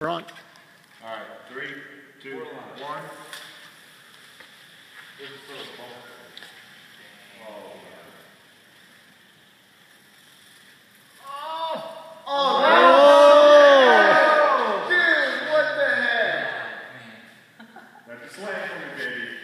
We're on. All right, three, two, one. This is for the ball. Oh! Oh! Wow. Oh! Dude, what the heck? That's a slam, for me, baby.